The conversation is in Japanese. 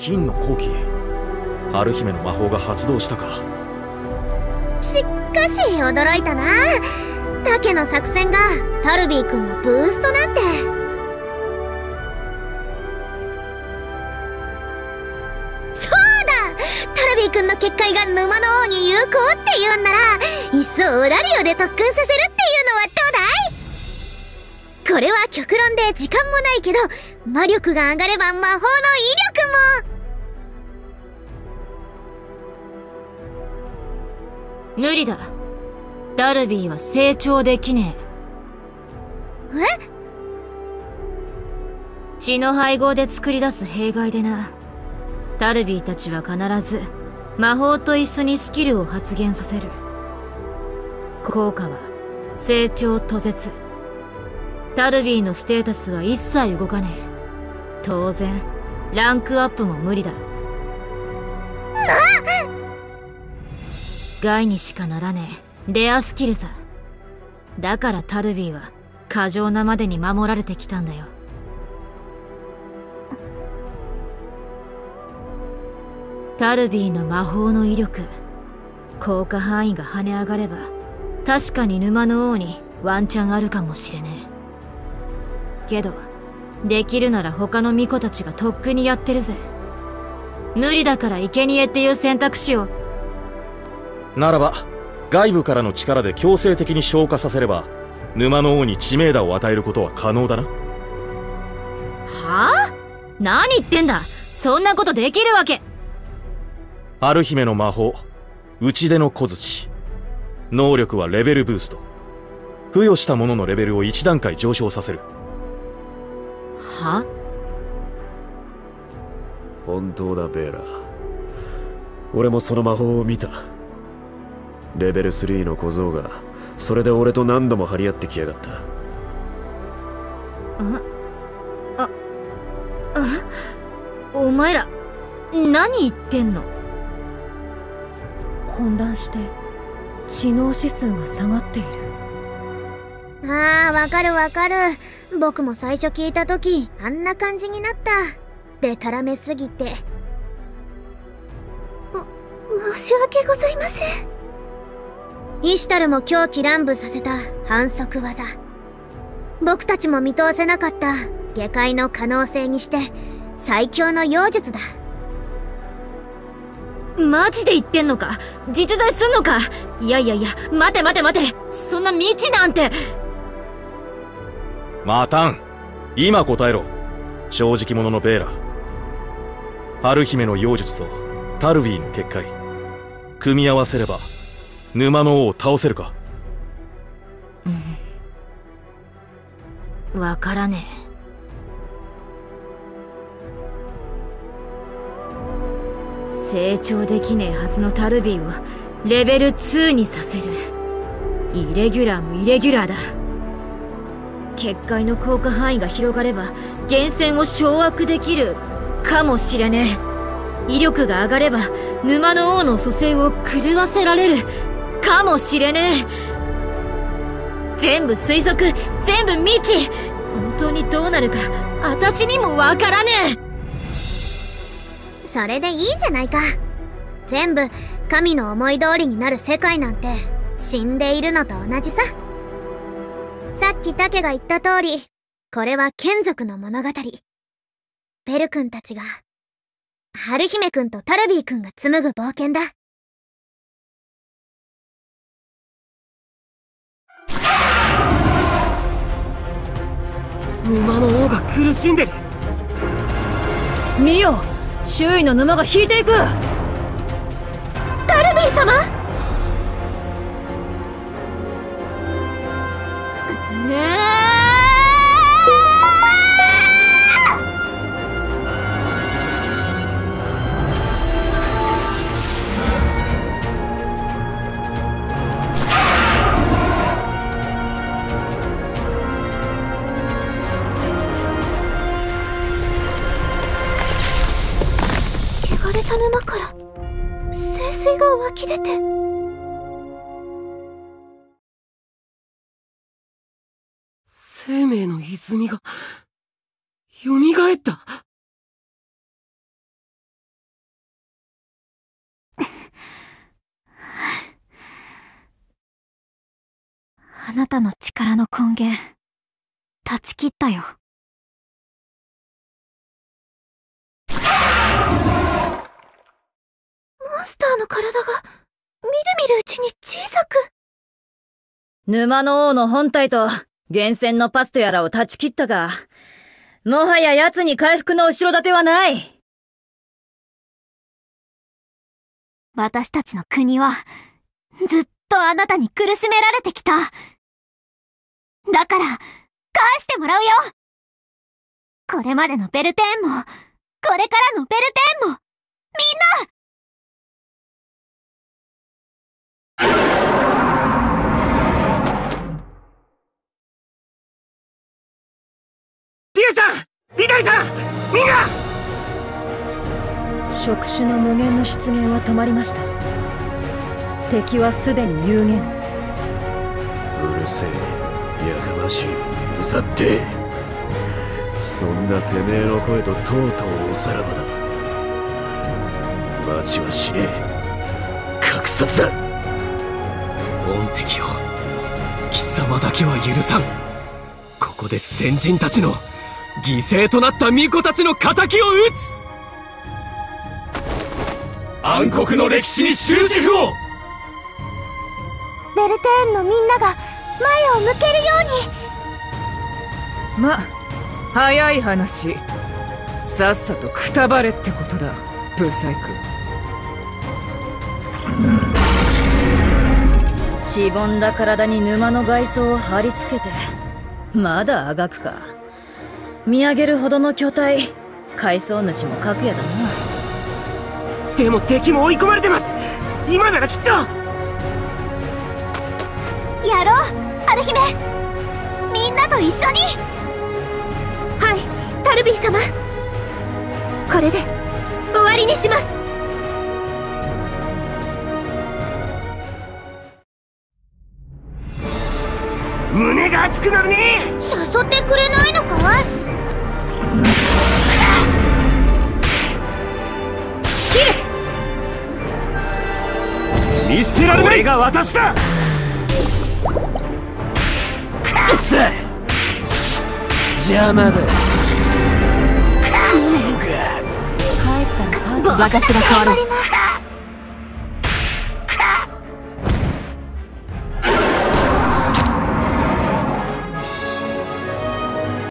金の好機。春姫の魔法が発動したか。しかし驚いたな。竹の作戦がタルビー君のブーストなんて。そうだ！タルビー君の結界が沼の王に有効って言うんならいっそオラリオで特訓させるっていこれは極論で時間もないけど魔力が上がれば魔法の威力も。無理だ。ダルビーは成長できねえ。え？血の配合で作り出す弊害でな。タルビーたちは必ず魔法と一緒にスキルを発現させる。効果は成長途絶タルビーのステータスは一切動かねえ。当然ランクアップも無理だ。害にしかならねえ。レアスキルさ。だからタルビーは過剰なまでに守られてきたんだよ。タルビーの魔法の威力効果範囲が跳ね上がれば確かに沼の王にワンチャンあるかもしれねえ。けどできるなら他の巫女たちがとっくにやってるぜ。無理だから生贄っていう選択肢を。ならば外部からの力で強制的に消化させれば沼の王に知名度を与えることは可能だな。はあ？何言ってんだ？そんなことできるわけ。春姫の魔法打ち出の小槌能力はレベルブースト。付与した者のレベルを1段階上昇させるは？本当だベーラ。俺もその魔法を見た。レベル3の小僧がそれで俺と何度も張り合ってきやがった。あ？お前ら何言ってんの？混乱して知能指数が下がっているああわかるわかる。僕も最初聞いた時あんな感じになった。でたらめすぎて。申し訳ございません。イシュタルも狂気乱舞させた反則技。僕たちも見通せなかった下界の可能性にして最強の妖術だ。マジで言ってんのか？実在すんのか？いやいやいや待て待て待て。そんな未知なんて待たん。今答えろ。正直者のベーラ。春姫の妖術とタルビーの結界。組み合わせれば沼の王を倒せるか。うん。わからねえ。成長できねえはずのタルビーをレベル2にさせる。イレギュラーもイレギュラーだ。結界の効果範囲が広がれば源泉を掌握できるかもしれねえ。威力が上がれば沼の王の蘇生を狂わせられるかもしれねえ。全部推測全部未知。本当にどうなるか私にもわからねえ。それでいいじゃないか。全部神の思い通りになる世界なんて死んでいるのと同じさ。さっきタケが言った通りこれは眷属の物語。ベル君たちが春姫君とタルビー君が紡ぐ冒険だ。沼の王が苦しんでる。見よ周囲の沼が引いていく。タルビー様き出て生命の泉が蘇ったあなたの力の根源断ち切ったよ。モンスターの体が、みるみるうちに小さく。沼の王の本体と、厳選のパストやらを断ち切ったが、もはや奴に回復の後ろ盾はない。私たちの国は、ずっとあなたに苦しめられてきた。だから、返してもらうよこれまでのベルテーンも、これからのベルテーンも、みんなリダリさんみんな！触手の無限の出現は止まりました。敵はすでに有限。うるせえ。やかましい。うざってそんなてめえの声ととうとうおさらばだ。町は死ねえ。格殺だ。恩敵を。貴様だけは許さん。ここで先人たちの犠牲となった巫女たちの仇を討つ。暗黒の歴史に終止符を。ベルテーンのみんなが前を向けるように。ま早い話。さっさとくたばれってことだブサイク。しぼんだ体に沼の外装を貼り付けてまだあがくか見上げるほどの巨体海藻主も格やだな。でも敵も追い込まれてます。今ならきっと。やろう春姫。みんなと一緒に。はいタルビー様。これで終わりにします。胸が熱くなるねれが私だくっ邪魔だ。クソが帰ったら私が変わる